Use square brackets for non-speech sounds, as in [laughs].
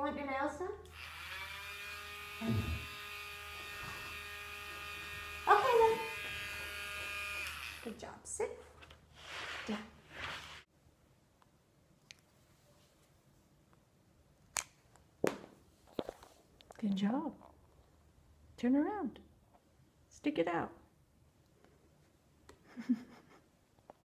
want your nails done? Okay then. Good job. Sit. Down. Good job. Turn around. Stick it out. [laughs]